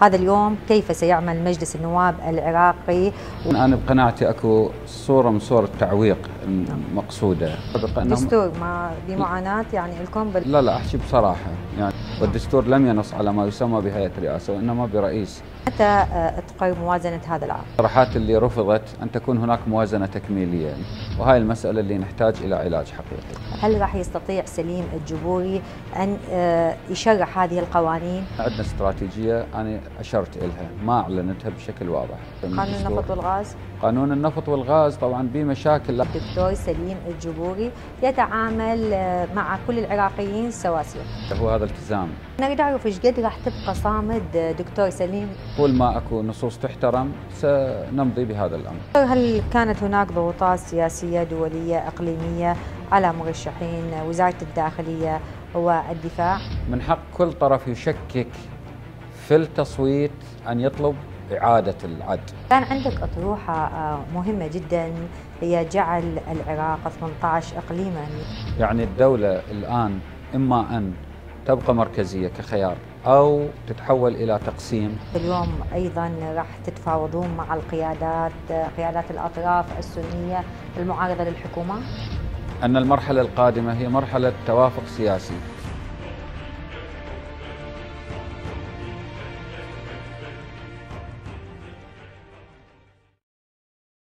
هذا اليوم كيف سيعمل مجلس النواب العراقي؟ أنا بقناعتي أكو صورة من صور التعويق المقصودة دستور ما بمعاناة يعني لكم؟ بال... لا لا أحكي بصراحة. يعني والدستور لم ينص على ما يسمى بهيئة رئاسة وإنما برئيس. متى آه، تقر موازنة هذا العام؟ الطرحات اللي رفضت أن تكون هناك موازنة تكميلية وهاي المسألة اللي نحتاج إلى علاج حقيقي. هل راح يستطيع سليم الجبوري أن آه، يشرح هذه القوانين؟ عندنا استراتيجية. أنا أشرت إلها. ما أعلنتها بشكل واضح. قانون النفط والغاز؟ قانون النفط والغاز طبعا بمشاكل. الدكتور سليم الجبوري يتعامل آه، مع كل العراقيين سواسية هو هذا التزام. نريد نعرف إيش قد راح تبقى صامد آه، دكتور سليم؟ طول ما أكو نصوص تحترم سنمضي بهذا الأمر. هل كانت هناك ضغوطات سياسية دولية إقليمية على مرشحين وزارة الداخلية والدفاع؟ من حق كل طرف يشكك في التصويت أن يطلب إعادة العد. كان عندك أطروحة آه، مهمة جدا هي جعل العراق 18 إقليما. يعني الدولة الآن إما أن تبقى مركزية كخيار أو تتحول إلى تقسيم. اليوم أيضا راح تتفاوضون مع القيادات قيادات الأطراف السنية المعارضة للحكومة. أن المرحلة القادمة هي مرحلة توافق سياسي.